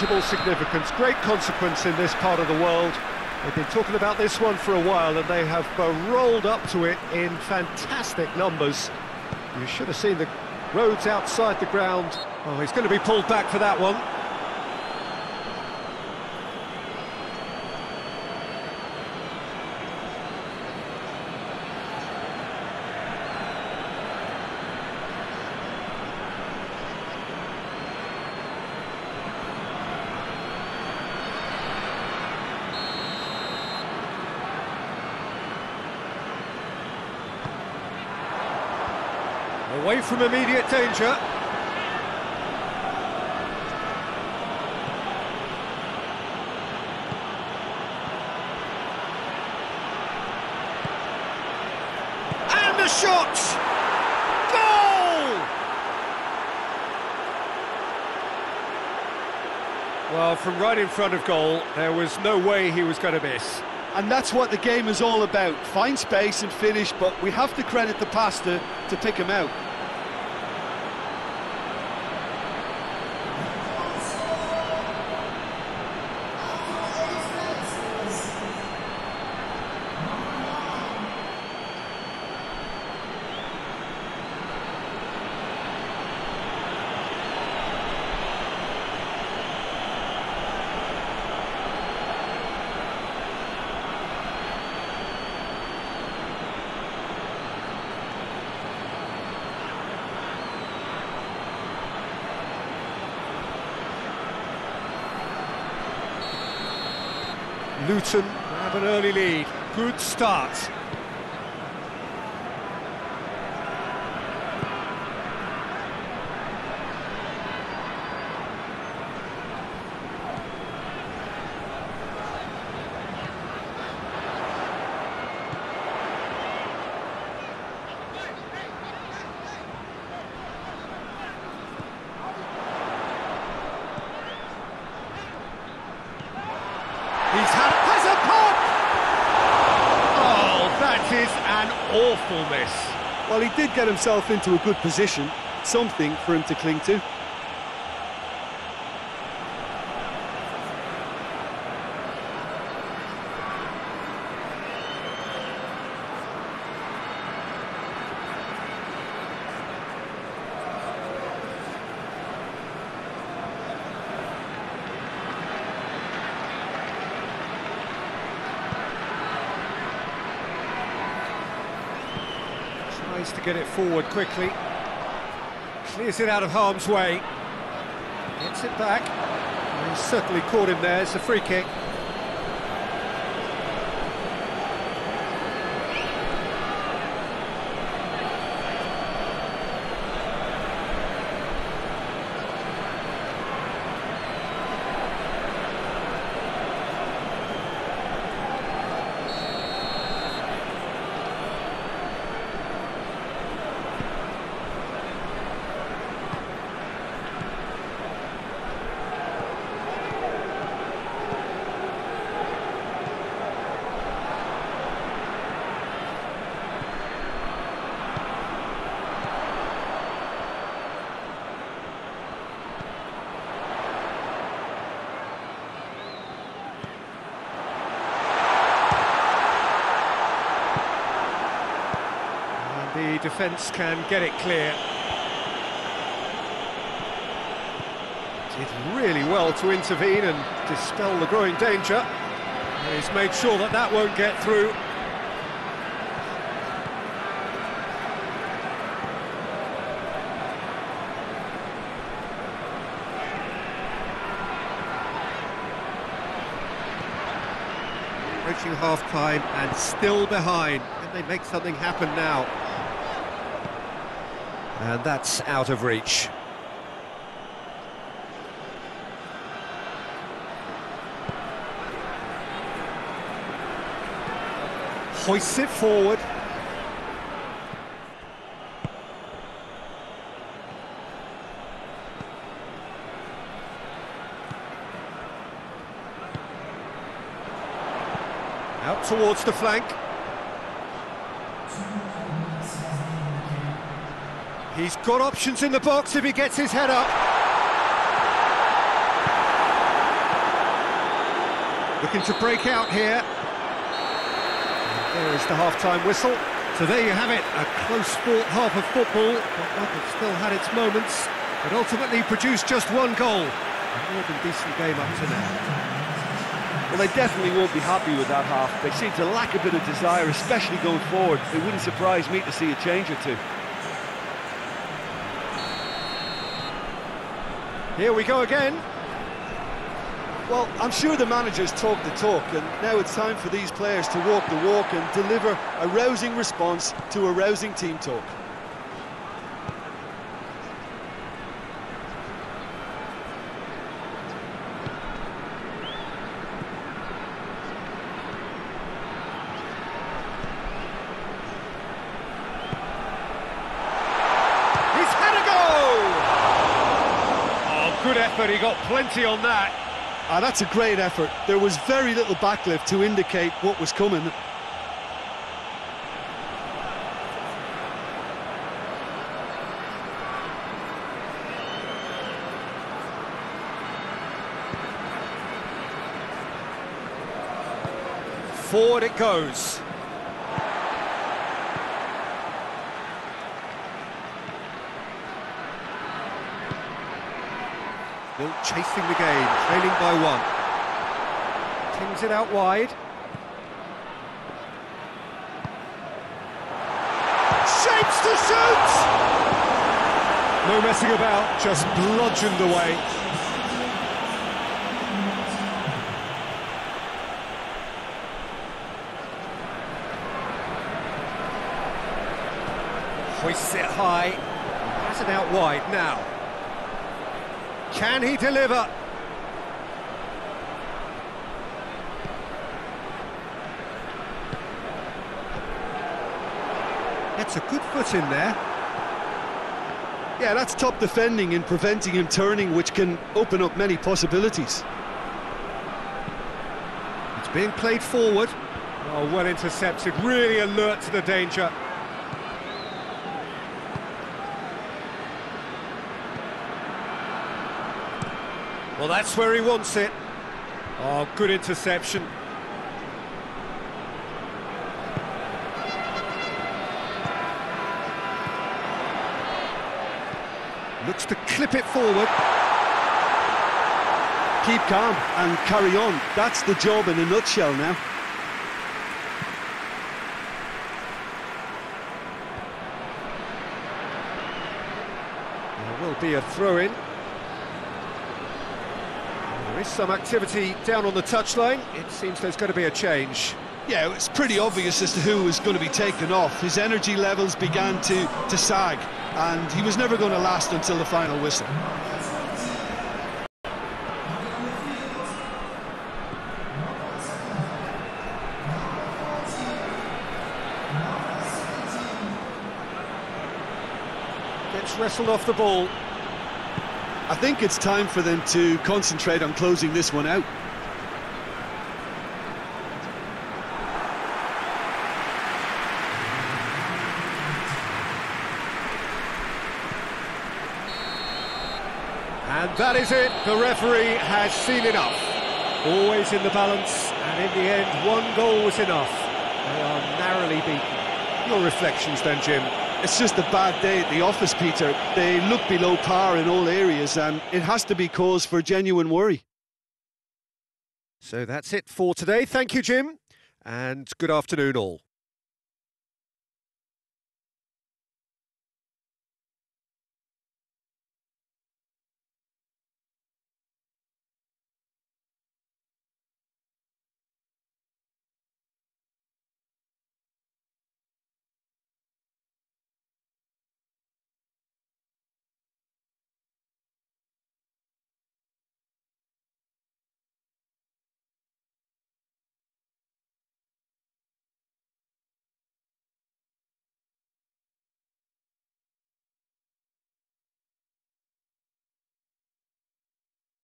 tangible significance, great consequence in this part of the world. They've been talking about this one for a while and they have rolled up to it in fantastic numbers. You should have seen the roads outside the ground. Oh, he's going to be pulled back for that one. Away from immediate danger. And the shot! Goal! Well, from right in front of goal, there was no way he was going to miss. And that's what the game is all about. Find space and finish, but we have to credit the pastor to pick him out. Luton have an early lead. Good start. He's had has a pop! Oh, that is an awful miss. Well, he did get himself into a good position, something for him to cling to. Tries to get it forward quickly. Clears it out of harm's way. Gets it back. He's certainly caught him there. It's a free kick. And the defence can get it clear. Did really well to intervene and dispel the growing danger. He's made sure that that won't get through. Approaching half-time and still behind. Can they make something happen now? And that's out of reach. Hoists it forward. Out towards the flank. He's got options in the box if he gets his head up. Looking to break out here. there is the half-time whistle. So there you have it, a close-fought half of football, but still had its moments, but ultimately produced just one goal. A more than decent game up to now. Well, they definitely won't be happy with that half. They seem to lack a bit of desire, especially going forward. It wouldn't surprise me to see a change or two. Here we go again. Well, I'm sure the managers talk the talk, and now it's time for these players to walk the walk and deliver a rousing response to a rousing team talk. Good effort, he got plenty on that. Ah, that's a great effort. There was very little backlift to indicate what was coming. Forward it goes. Still chasing the game, trailing by one. Tings it out wide. Shapes to shoot! No messing about, just bludgeoned away. Hoists it high, pass it out wide now. Can he deliver? That's a good foot in there. Yeah, that's top defending and preventing him turning, which can open up many possibilities. It's being played forward. Oh, well intercepted, really alert to the danger. Well, that's where he wants it. Oh, good interception. Looks to clip it forward. Keep calm and carry on. That's the job in a nutshell now. There will be a throw-in. There is some activity down on the touchline. It seems there's going to be a change. Yeah, it's pretty obvious as to who was going to be taken off. His energy levels began to, to sag, and he was never going to last until the final whistle. Gets wrestled off the ball. I think it's time for them to concentrate on closing this one out. And that is it. The referee has seen enough. Always in the balance, and in the end, one goal was enough. They are narrowly beaten. Your reflections then, Jim? It's just a bad day at the office, Peter. They look below par in all areas, and it has to be cause for genuine worry. So that's it for today. Thank you, Jim, and good afternoon all.